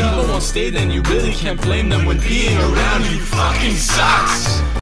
number one state, and you really can't blame them when being around you fucking sucks.